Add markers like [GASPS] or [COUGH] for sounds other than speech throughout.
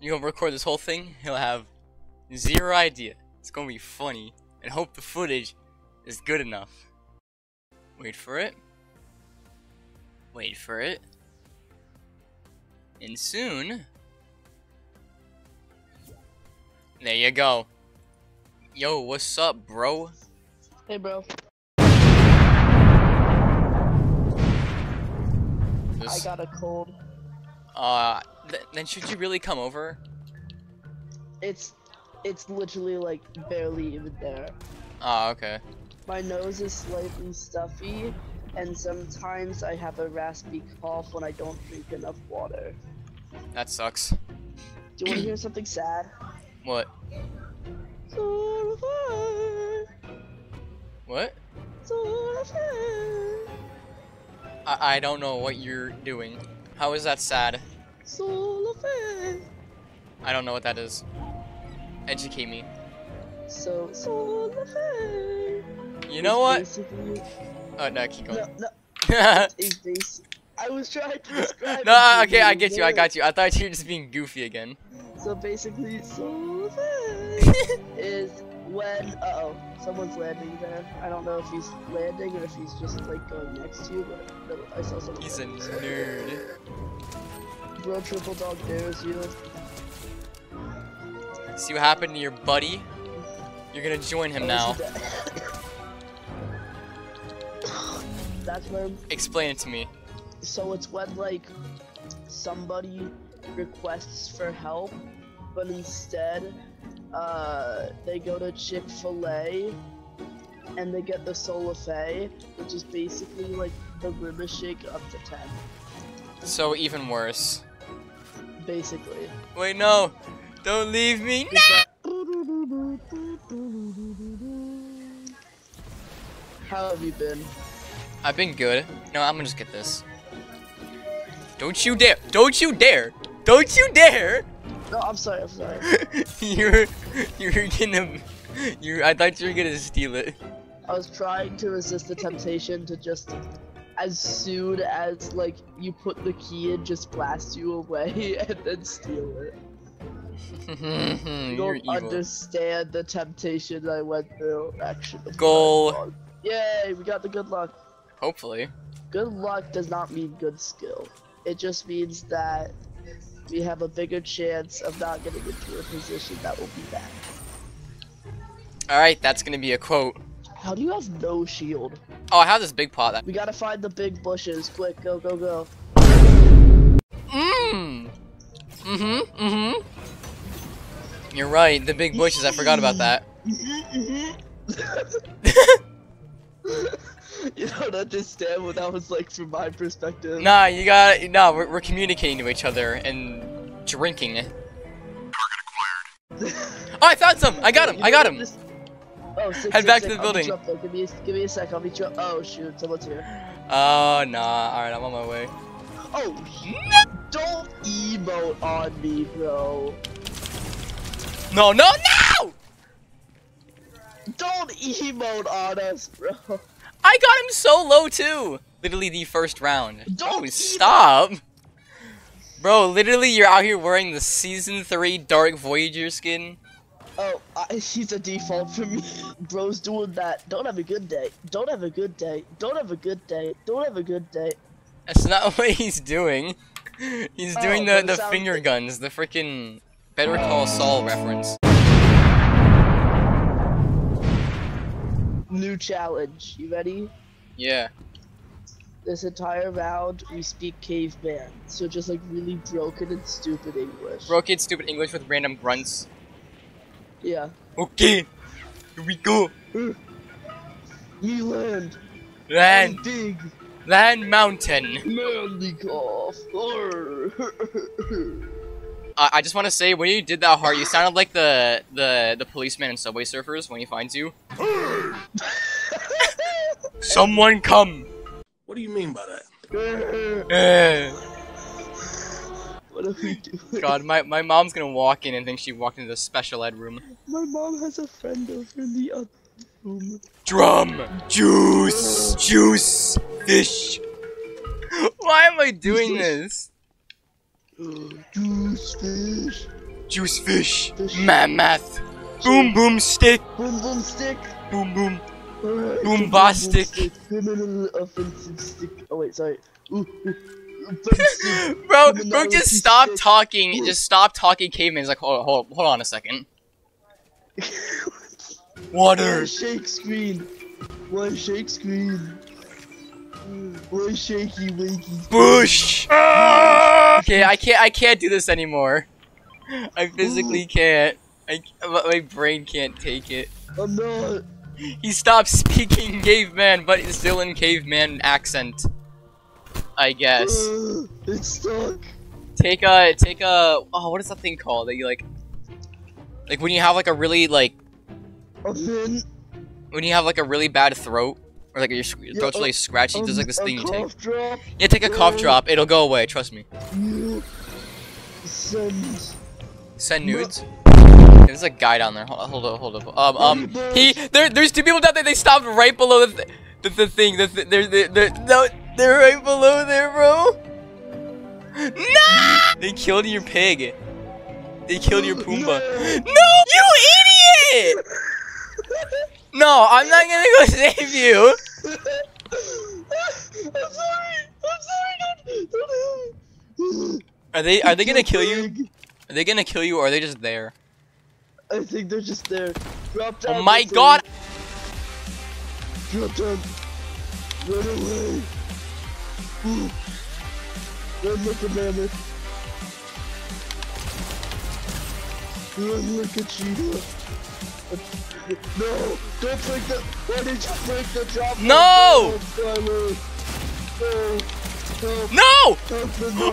you gonna record this whole thing, he'll have zero idea. It's gonna be funny, and hope the footage is good enough. Wait for it. Wait for it. And soon. There you go. Yo, what's up, bro? Hey, bro. I got a cold. uh, th then should you really come over? It's, it's literally like barely even there. Ah, okay. My nose is slightly stuffy, and sometimes I have a raspy cough when I don't drink enough water. That sucks. Do you want to hear something sad? [CLEARS THROAT] What? What? I, I don't know what you're doing. How is that sad? I don't know what that is. Educate me. So, soul of so You know what? Basically, Oh, no, keep going. no, no. [LAUGHS] I was trying to describe. it uh, okay, I get you, I got you. I thought you were just being goofy again. So basically, soul so [LAUGHS] is when uh oh, someone's landing there. I don't know if he's landing or if he's just like going next to you, but I saw someone. He's a nerd. Bro, triple dog dares you. See what happened to your buddy? You're gonna join him now. is he dead? That's when. Explain it to me. So it's when like somebody requests for help, but instead, uh, they go to Chick Fil A. And they get the Solafay, which is basically like the Grimace Shake up to 10. So even worse. Basically. Wait, no! Don't leave me! How have you been? I've been good. No, I'm gonna just get this. Don't you dare! Don't you dare! Don't you dare! No, I'm sorry, I'm sorry. [LAUGHS] you're you're gonna you I thought you were gonna steal it. I was trying to resist the temptation to just, as soon as like you put the key in, just blast you away [LAUGHS] and then steal it. [LAUGHS] You don't evil. understand the temptation I went through. Actually, Goal. Yay, we got the good luck. Hopefully. Good luck does not mean good skill. It just means that we have a bigger chance of not getting into a position that will be bad. Alright, that's gonna be a quote. How do you have no shield? Oh, I have this big pot that We gotta find the big bushes. Quick, go, go, go. Mmm. Mm-hmm. Mm-hmm. You're right, the big bushes, I forgot about that. Mhm, [LAUGHS] mhm. You don't understand what that was like from my perspective. Nah, you got nah, we're, we're communicating to each other and drinking. [LAUGHS] Oh, I found some! I got him! I got him! Oh, Head sick, back to the I'll building. up. Give me, a, give me a sec. I'll meet you. Up. Oh shoot, someone's here. Oh, nah. Alright, I'm on my way. Oh, don't emote on me, bro. No, no, no! Don't emote on us, bro. I got him so low, too! Literally the first round. Don't oh, stop! Bro, literally, you're out here wearing the Season 3 Dark Voyager skin. Oh, I, he's a default for me. [LAUGHS] Bro's doing that. Don't have a good day. Don't have a good day. Don't have a good day. Don't have a good day. That's not [LAUGHS] what he's doing. He's Oh, doing the, the finger guns, the freaking Better Call Saul reference. New challenge. You ready? Yeah. This entire round, we speak caveman. So just like really broken and stupid English. Broken stupid English with random grunts. Yeah. Okay, here we go. Hmm. We land. Land, I'm big. land mountain. Manly cough. I I just want to say, when you did that hard, you sounded like the the the policeman in Subway Surfers when he finds you. [LAUGHS] Someone come. What do you mean by that? Uh-huh. Uh. What are we doing? God, my, my mom's gonna walk in and think she walked into the special ed room. My mom has a friend over in the other room. Drum, juice, juice, fish. [LAUGHS] Why am I doing this? Uh, juice fish. Juice fish. Fish. Mammoth. Boom boom stick. Boom boom stick. Boom boom. Alright, Boombastic. no, offensive stick. Oh wait, sorry. Ooh, ooh. Bro, bro, just stop talking. Just stop talking, caveman. He's like, hold, hold, hold on a second. [LAUGHS] Water. shake screen? Why shake screen? Why shaky wakey? Bush. [LAUGHS] okay, I can't. I can't do this anymore. I physically can't. I, my my brain can't take it. I'm not. He stopped speaking caveman, but it's still in caveman accent. I guess. [LAUGHS] Uh, it's stuck. Take a take a oh what is that thing called that you like like when you have like a really like I'm when you have like a really bad throat or like your, Yeah, throat's really scratchy Um, there's like this a thing you take. drop. yeah take a cough uh, drop. It'll go away. Trust me. Send. send nudes. There's a guy down there. Hold on hold up hold up. Um um he there there's two people down there. They stopped right below the th- the, the thing. The th- they're, they're, they're, no, they're right below there bro no they killed your pig they killed your Pumbaa No. No, you idiot! No, I'm not gonna go save you. I'm sorry. I'm sorry. Don't, don't Are they are they gonna kill Kill you? Are they gonna kill you or are they just there? I think they're just there. Drop oh down. Oh my god! Drop down. Run away. Like a mammoth. Run like cheetah. No! Don't break the. Why did you break the drop? No! No! No!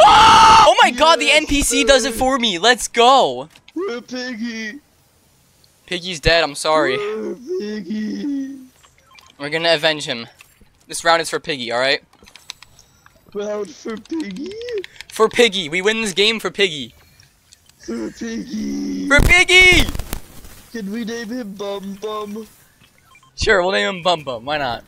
Oh my god, the NPC does it for me. Let's go. Piggy! Piggy's dead. I'm sorry. We're Piggy! We're gonna avenge him. This round is for Piggy. All right. Round for Piggy! For Piggy. We win this game for Piggy. For Piggy! For Piggy. Can we name him Bum Bum? Sure, we'll name him Bum Bum. Why not?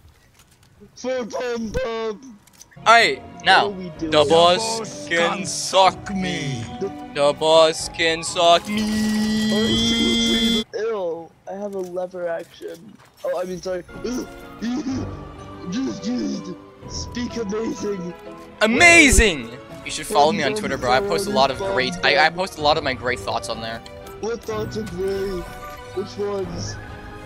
For Bum Bum! All right. Now, are we the boss can suck me. the boss can suck me. Ew, I have a lever action. Oh, I mean, sorry. [LAUGHS] Just used. Speak amazing. Amazing! You should follow me on Twitter, bro. I post a lot of great. I, I post a lot of my great thoughts on there. What thoughts are great? Which ones?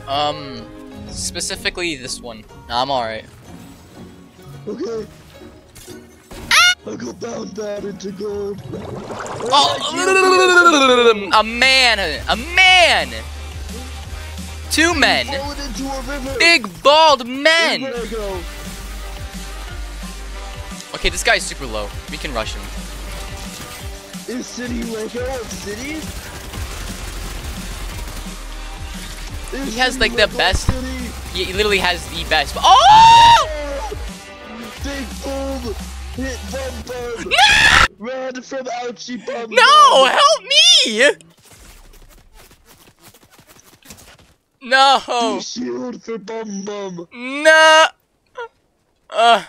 Um, specifically this one. Nah, I'm alright. Okay. I go bound bad into gold. Oh, a man, a man, two men, Fallen into a river. big bald Where'd men. Okay, this guy's super low. We can rush him. Is City Lego of City? Is He has, like, the Lego best- City? He, literally has the best. Oh! Big boom! Hit bum bum! Run from ouchie bum No, help me! No. Do shield for bum bum! No! Uh,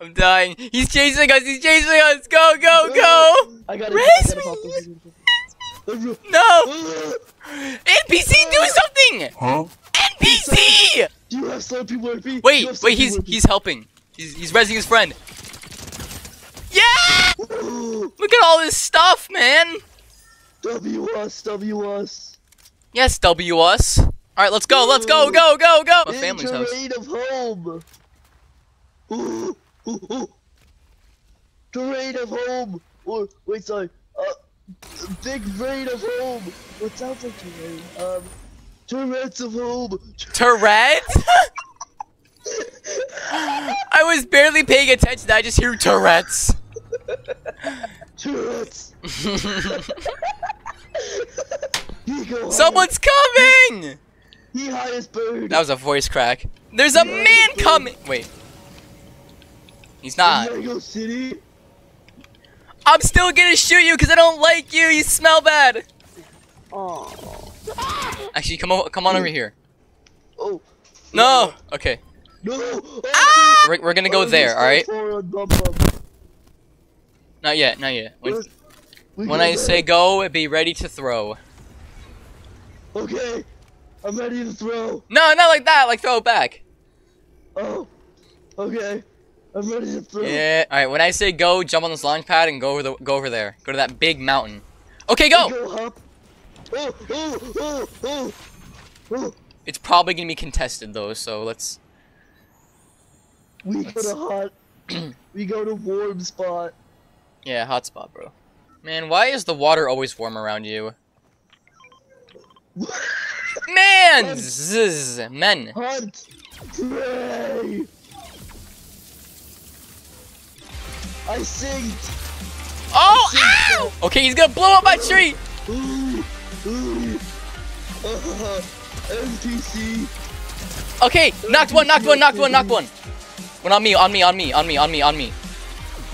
I'm dying. He's chasing us. He's chasing us. Go, go, go! I gotta Raise me. No! [GASPS] NPC, do something! Huh? NPC! Do you have Wurpy? Do you Wait, wait. He's Wurpy? he's helping. He's he's resing his friend. Yeah! [GASPS] Look at all this stuff, man. W us, W us. Yes, W us. All right, let's go. Let's go. Go, go, go. My family's house. Of home. Ooh, [GASPS] [LAUGHS] ooh, ooh. Terrain of home. Or wait, sorry. Uh, big rain of home. What sounds like terrain? Um, Tourette's of home. Tourette? [LAUGHS] I was barely paying attention. I just hear Tourette's. Tourette's. [LAUGHS] Someone's coming! He highest bird. That was a voice crack. There's a man coming. Wait. He's not. Lego City. I'm still gonna shoot you because I don't like you. You smell bad. Oh. Actually, come on, come on over here. Oh. No. Okay. No. Ah! We're, we're gonna go oh, there. All right. four on Bum Bum. Not yet. Not yet. We When I say go, be ready to throw. Okay. I'm ready to throw. No, not like that. Like throw it back. Oh. Okay. I'm ready to throw. Yeah. All right. When I say go, jump on this launch pad and go over the go over there. Go to that big mountain. Okay, go. Go up. Oh, oh, oh. oh. oh. It's probably gonna be contested though, so let's. We go to hot. [CLEARS THROAT] we go to warm spot. Yeah, hotspot, bro. Man, why is the water always warm around you? [LAUGHS] Man, zzz, men. Hunt. Pray. I synced. Oh, ow! Okay, he's gonna blow up my tree. Ooh, ooh. [LAUGHS] Uh, NPC. Okay, knocked one, knocked one, knocked one, knocked one. One on me, on me, on me, on me, on me, on me.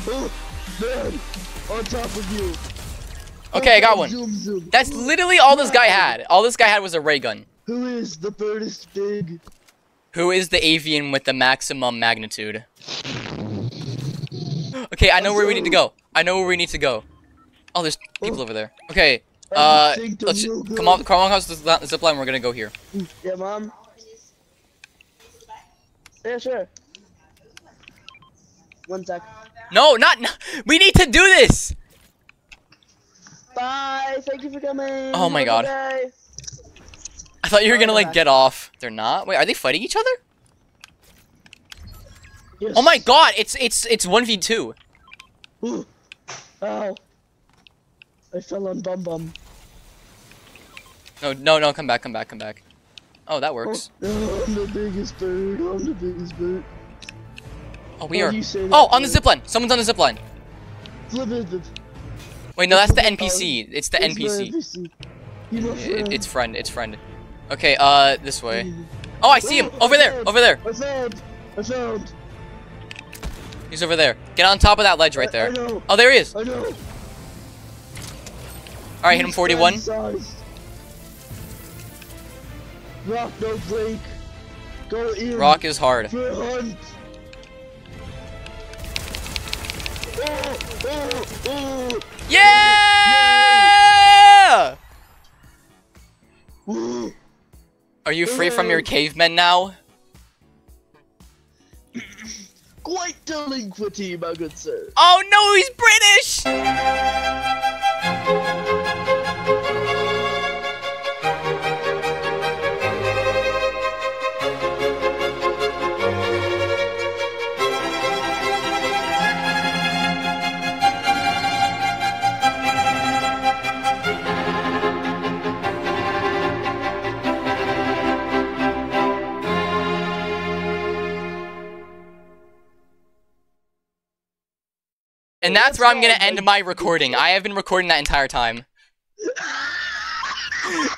Oh, man. On top of you. Okay, I got one. Zoom, zoom. That's literally all this guy had. All this guy had was a ray gun. Who is the birdest big? Who is the avian with the maximum magnitude? Okay, I know where we need to go. I know where we need to go. Oh, there's people over there. Okay, uh, let's come on, come on, house the zip line. We're gonna go here. Yeah, mom. Yeah, sure. One sec. No, not. No, we need to do this. Bye. Thank you for coming. Oh my Have God. I thought you were Oh, gonna like get off. They're not. Wait, are they fighting each other? Yes. Oh my god, it's it's it's one v two. Ooh. Ow. I fell on Bum Bum. No, no, no, come back, come back, come back. Oh, that works. Oh, I'm the biggest bird. I'm the biggest bird. Oh, we Why are. do you say that, Oh, on the zipline. Someone's on the zipline. Wait, no, that's the Oh, NPC. It's the It's NPC. NPC. It, it's friend. It's friend. Okay, uh, this way. Oh, I see him Oh, over there. Over there. I found. I found. He's over there. Get on top of that ledge right there. Oh, there he is. I know. All right, hit him 41. Rock no break. Go in. Rock is hard. Hunt. Oh, oh, oh. Yeah! Are you free from your cavemen now? Delinquity, my good sir. Oh no, he's British! And that's where I'm gonna end my recording. I have been recording that entire time. [LAUGHS]